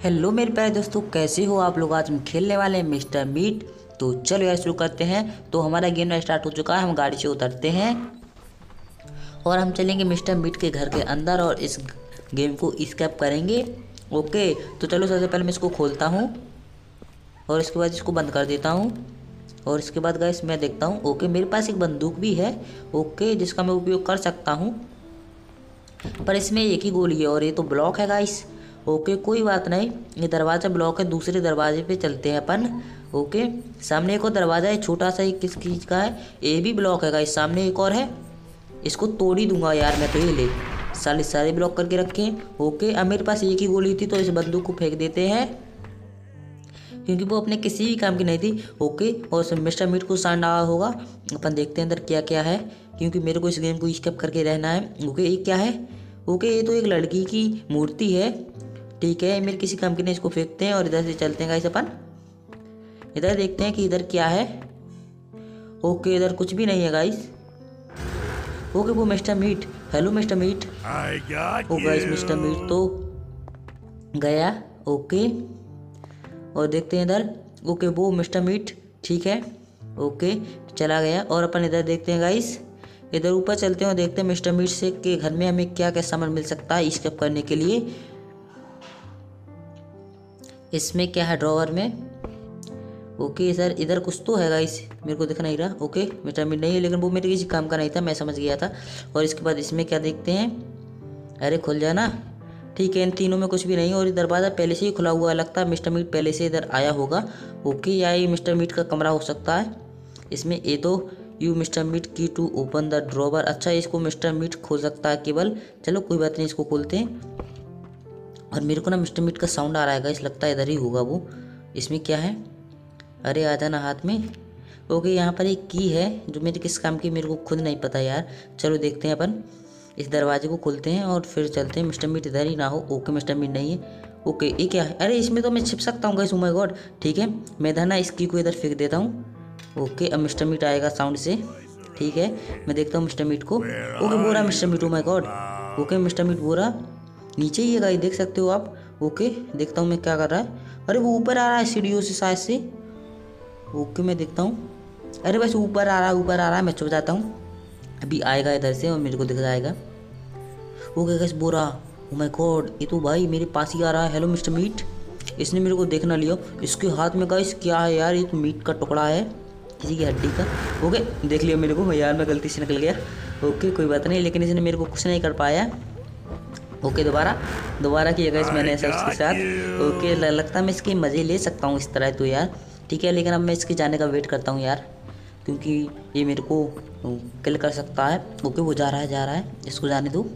Hello मेरे प्यारे दोस्तों, कैसे हो आप लोग? आज हम खेलने वाले हैं मिस्टर मीट। तो चलो यार, शुरू करते हैं। तो हमारा गेम स्टार्ट हो चुका है, हम गाड़ी से उतरते हैं। और हम चलेंगे मिस्टर मीट के घर के अंदर और इस गेम को स्कैप करेंगे। ओके तो चलो सबसे पहले मैं इसको खोलता हूँ। और इसके बाद इसको बंद कर देता हूँ। और इसके बाद गाइस मैं देखता हूँ। ओके, मेरे पास एक बंदूक भी है। ओके, जिसका मैं उपयोग कर सकता हूँ। पर इसमें एक ही गोली है और ये तो ब्लॉक है गाइस ओके, कोई बात नहीं। ये दरवाज़ा ब्लॉक है, दूसरे दरवाजे पे चलते हैं अपन। ओके, सामने एक और दरवाज़ा है, छोटा सा ही किस चीज़ का है? ये भी ब्लॉक है इस सामने एक और है। इसको तोड़ ही दूँगा यार मैं तो ये ले। सारे सारे ब्लॉक करके रखे ओके, अब मेरे पास एक ही गोली थी तो इस बंदूक को फेंक देते हैं। क्योंकि वो अपने किसी भी काम की नहीं थी। ओके, और मिस्टर मीट को साइन आया होगा। अपन देखते हैं अंदर क्या क्या है, क्योंकि मेरे को इस गेम को स्केप करके रहना है। ओके, ये क्या है? ओके, ये तो एक लड़की की मूर्ति है। ठीक है मेरे किसी काम की नहीं इसको फेंकते हैं और इधर से चलते हैं गाइस अपन। इधर देखते हैं कि इधर क्या है। ओके इधर कुछ भी नहीं है गाइस ओके वो mister Meet hello mister Meet oh guys mister Meet तो गया। ओके और देखते हैं इधर। ओके वो मिस्टर मीट ठीक है। ओके चला गया। और अपन इधर देखते हैं गाइस इधर ऊपर चलते हैं और देखते हैं मिस्टर मीट से के घर में हमें क्या क्या सामान मिल सकता है स्केप करने के लिए। इसमें क्या है ड्रॉवर में? ओके सर इधर कुछ तो है गाइस मेरे को दिख नहीं रहा. ओके मीट नहीं है, लेकिन वो मेरे किसी काम का नहीं था, मैं समझ गया था. और इसके बाद इसमें क्या देखते हैं? अरे, खुल जाना ठीक है, इन तीनों में कुछ भी नहीं और दरवाज़ा पहले से ही खुला हुआ लगता है मिस्टर मीट पहले से इधर आया होगा. ओके या ये मिस्टर मीट का कमरा हो सकता है. इसमें ए दो यू मिस्टर मीट की टू ओपन द ड्रॉवर अच्छा इसको मिस्टर मीट खोल सकता है केवल. चलो, कोई बात नहीं, इसको खोलते हैं. और मेरे को ना मिस्टर मीट का साउंड आ रहा है गाइस लगता है इधर ही होगा वो। इसमें क्या है? अरे आ जाना हाथ में। ओके यहाँ पर एक की है, जो मेरे किस काम की मेरे को खुद नहीं पता यार। चलो देखते हैं अपन। इस दरवाजे को खोलते हैं और फिर चलते हैं। मिस्टर मीट इधर ही ना हो। ओके मिस्टर मीट नहीं है। ओके ये क्या है? अरे इसमें तो मैं छिप सकता हूँ गाइस माय गॉड ठीक है, मैं इधर ना इस की को इधर फेंक देता हूँ। ओके अब मिस्टर मीट आएगा साउंड से। ठीक है, मैं देखता हूँ मिस्टर मीट को। Okay Bora mister Meet oh my god okay mister Meet बोरा नीचे ही है गाइस देख सकते हो आप। ओके देखता हूँ मैं क्या कर रहा है। अरे वो ऊपर आ रहा है सीढ़ियों से शायद से। ओके मैं देखता हूँ। अरे बस ऊपर आ रहा है, ऊपर आ रहा है, मैं छुप जाता हूँ। अभी आएगा इधर से और मेरे को दिख जाएगा। ओके गैस बोरा। ओ माय गॉड ये तो भाई मेरे पास ही आ रहा है। हेलो मिस्टर मीट इसने मेरे को देखना लिया। इसके हाथ में गाइस क्या है यार? ये तो मीट का टुकड़ा है। किसी की हड्डी का। ओके देख लिया मेरे को। यार, मैं गलती से निकल गया। ओके कोई बात नहीं, लेकिन इसने मेरे को कुछ नहीं कर पाया। ओके दोबारा? दोबारा किया गाइस मैंने ऐसा उसके साथ। ओके लगता है मैं इसके मज़े ले सकता हूँ इस तरह तो यार। ठीक है लेकिन अब मैं इसके जाने का वेट करता हूँ यार। क्योंकि ये मेरे को किल कर सकता है। ओके वो जा रहा है जा रहा है। इसको जाने दो।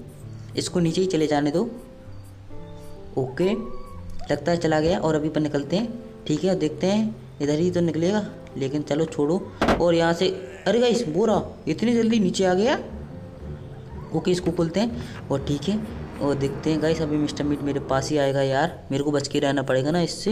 इसको नीचे ही चले जाने दो। ओके लगता है चला गया और अभी पर निकलते हैं। ठीक है देखते हैं। इधर ही तो निकलेगा लेकिन चलो छोड़ो। और यहाँ से अरे गाइस बोरा इतनी जल्दी नीचे आ गया? ओके इसको खोलते हैं। और ठीक है। और देखते हैं गाइस अभी मिस्टर मीट मेरे पास ही आएगा यार। मेरे को बच के रहना पड़ेगा ना इससे।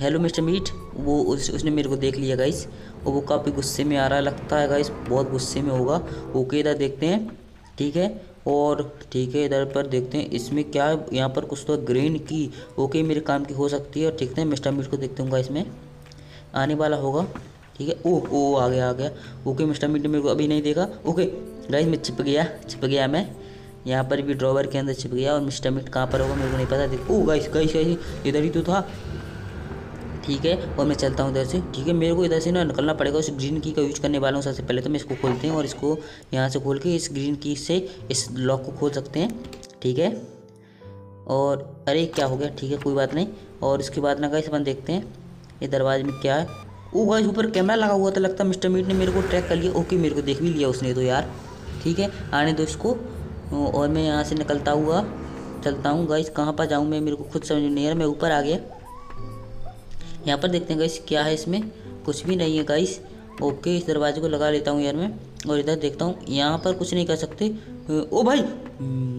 हेलो मिस्टर मीट वो उस, उसने मेरे को देख लिया गाइस और वो काफ़ी गुस्से में आ रहा है लगता है गाइस बहुत गुस्से में होगा। ओके इधर देखते हैं ठीक है? और ठीक है इधर पर देखते हैं इसमें क्या है? यहाँ पर कुछ तो ग्रीन की ओके मेरे काम की हो सकती है। और ठीक है मिस्टर मीट को देखते हूँ इसमें। आने वाला होगा ठीक है? ओह ओ आ गया आ गया। ओके मिस्टर मीट ने मेरे को अभी नहीं देखा। ओके गाइस मैं छिप गया छिप गया मैं। यहाँ पर भी ड्रॉवर के अंदर छिप गया और मिस्टर मीट कहाँ पर होगा मेरे को नहीं पता। देख गाइस गाइस गाइस इधर ही तो था। ठीक है, और मैं चलता हूँ इधर से। ठीक है, मेरे को इधर से ना निकलना पड़ेगा उस ग्रीन की का यूज़ करने वाला हूँ सबसे पहले तो मैं इसको खोलते हैं और इसको यहाँ से खोल के इस ग्रीन की से इस लॉक को खोल सकते हैं। ठीक है? और अरे, क्या हो गया? ठीक है, कोई बात नहीं। और इसके बाद ना गाइस अपन देखते हैं ये दरवाजे में क्या है। ओ गाइस ऊपर कैमरा लगा हुआ था, लगता मिस्टर मीट ने मेरे को ट्रैक कर लिया। ओके मेरे को देख भी लिया उसने तो यार। ठीक है, आने दो इसको। और मैं यहाँ से निकलता हुआ चलता हूँ। गाइस कहाँ पर जाऊँ मैं? मेरे को खुद समझ नहीं आ रहा। मैं ऊपर आ गया यहाँ पर देखते हैं गाइस क्या है इसमें? कुछ भी नहीं है गाइस ओके इस दरवाजे को लगा लेता हूँ यार मैं। और इधर देखता हूँ, यहाँ पर कुछ नहीं कर सकते। ओ भाई!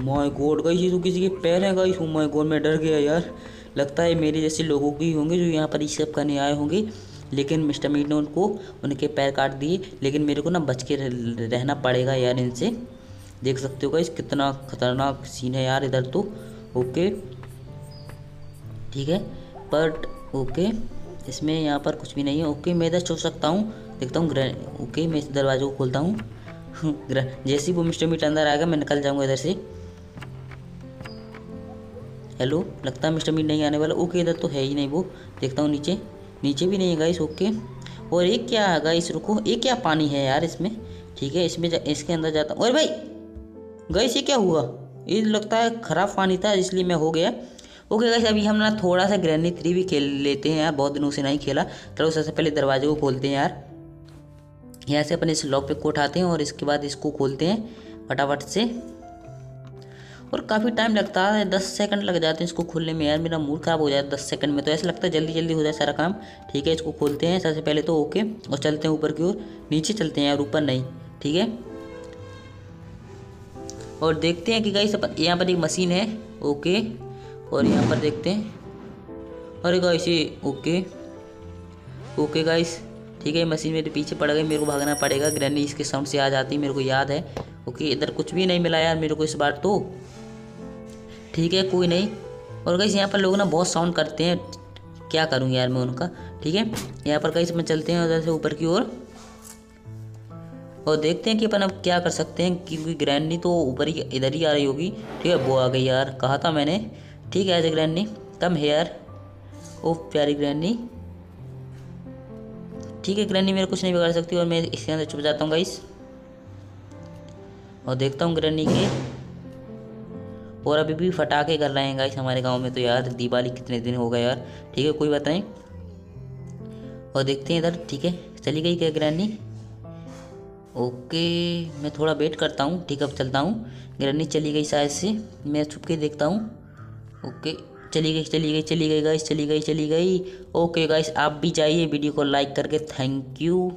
माय गॉड गाइस ये तो किसी के पैर है गाइस ओ माय गॉड मैं डर गया यार। लगता है मेरे जैसे लोगों की होंगे जो यहाँ पर ये सब करने आए होंगे। लेकिन मिस्टर मीट ने उनको उनके पैर काट दिए। लेकिन मेरे को ना बच के रह- रहना पड़ेगा यार इनसे। देख सकते हो गाइस कितना खतरनाक सीन है यार इधर तो। ओके ठीक है? बट ओके इसमें यहाँ पर कुछ भी नहीं है। ओके मैं इधर छुप सकता हूँ। देखता हूँ ओके मैं इस दरवाजे को खोलता हूँ। जैसे ही वो मिस्टर मीट अंदर आएगा, मैं निकल जाऊँगा इधर से। हेलो लगता है मिस्टर मीट नहीं आने वाला। ओके इधर तो है ही नहीं वो। देखता हूँ नीचे। नीचे भी नहीं है गाइस ओके और एक क्या है गाइस रुको, एक क्या पानी है यार इसमें? ठीक है, इसमें इसके अंदर जाता हूँ। अरे भाई गाइस से क्या हुआ? ये लगता है ख़राब पानी था, इसलिए मैं हो गया। ओके गाइस अभी हम ना थोड़ा सा ग्रैनी थ्री भी खेल लेते हैं यार, बहुत दिनों से नहीं खेला। चलो सबसे पहले दरवाजे को खोलते हैं यार। यहाँ से अपन इस लॉक पे को उठाते हैं और इसके बाद इसको खोलते हैं फटाफट से। और काफ़ी टाइम लगता है, दस सेकंड लग जाते हैं इसको खोलने में यार। मेरा मूड ख़राब हो जाता है दस सेकंड में तो ऐसा लगता है जल्दी जल्दी हो जाए सारा काम। ठीक है, इसको खोलते हैं सबसे पहले तो ओके और चलते हैं ऊपर की ओर। नीचे चलते हैं यार, ऊपर नहीं। ठीक है? और देखते हैं कि गाइस यहाँ पर एक मशीन है ओके और यहाँ पर देखते हैं। अरे गाइस ये ओके ओके गाइस ठीक है मशीन मेरे पीछे पड़ गई, मेरे को भागना पड़ेगा। ग्रैनी इसके साउंड से आ जाती है, मेरे को याद है। ओके इधर कुछ भी नहीं मिला यार मेरे को इस बार तो। ठीक है, कोई नहीं। और कहीं यहाँ पर लोग ना बहुत साउंड करते हैं। क्या करूँ यार मैं उनका? ठीक है, यहाँ पर कहीं से मैं चलते हैं उधर से ऊपर की ओर। और देखते हैं कि अपन अब क्या कर सकते हैं, क्योंकि ग्रैंडी तो ऊपर ही, इधर ही आ रही होगी। ठीक है, वो आ गई यार, कहा था मैंने। ठीक है एज ए ग्रैंडी कम हेयर ओ प्यारी ग्रैंडी ठीक है ग्रैंडी मेरे कुछ नहीं बिगाड़ सकती और मैं इसके अंदर छुप जाता हूँ गाइस और देखता हूँ ग्रैंडी के। और अभी भी फटाके कर रहे हैं गाइस हमारे गाँव में तो यार दिवाली कितने दिन हो गए यार। ठीक है, कोई बात नहीं। और देखते हैं इधर, ठीक है, चली गई क्या ग्रैनी ओके, मैं थोड़ा वेट करता हूँ, ठीक अब चलता हूँ। ग्रैनी चली गई शायद से, मैं छुप के देखता हूँ। ओके, चली गई चली गई चली गई गाइस चली गई चली गई। ओके गाइस आप भी जाइए वीडियो को लाइक करके थैंक यू